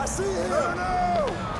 I see him. No, no.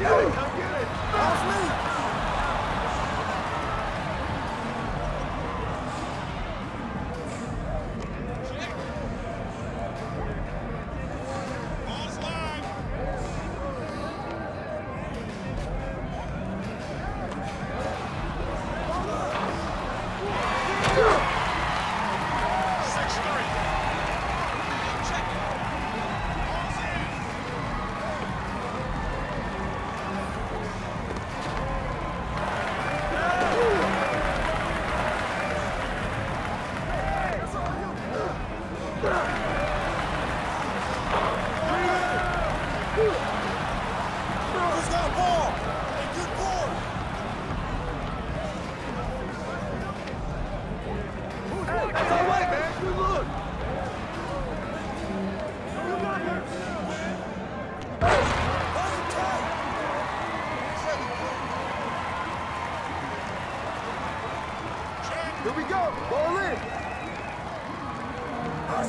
Yeah.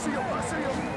是有，是有。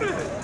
Shoot it!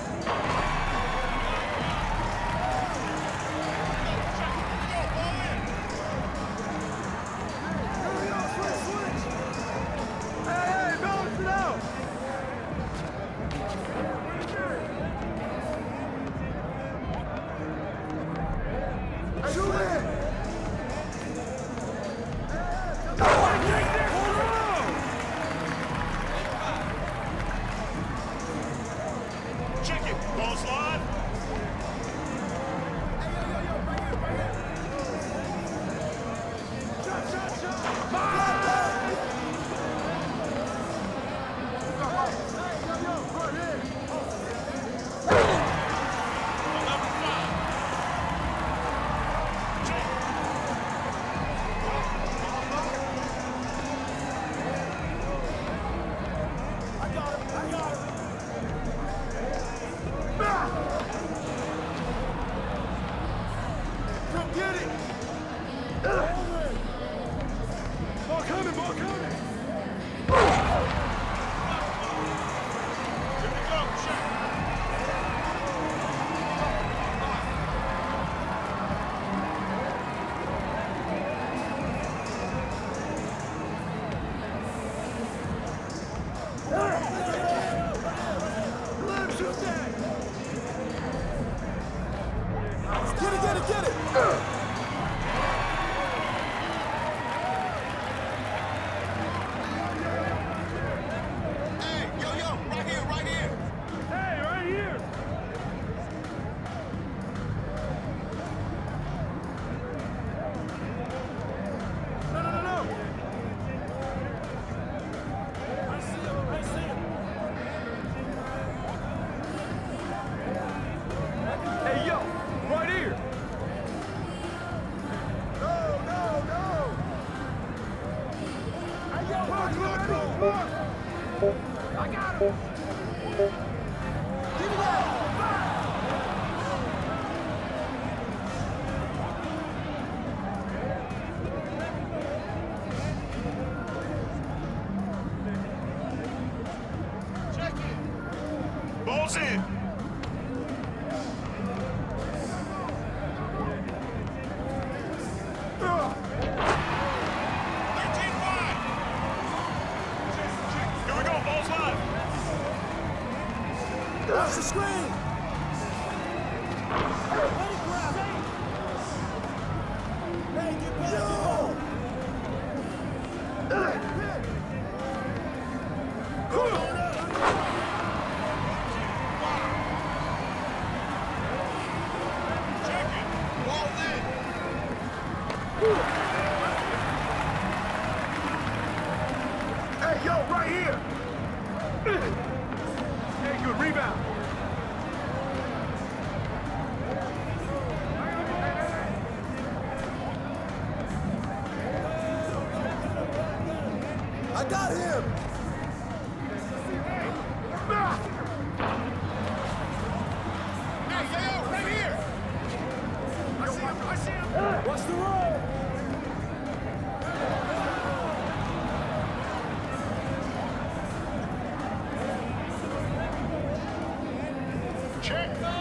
Watch the screen! Hey, get! Hey, yo, right here! Good rebound. Check